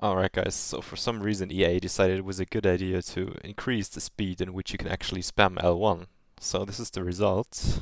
Alright guys, so for some reason EA decided it was a good idea to increase the speed in which you can actually spam L1. So this is the result.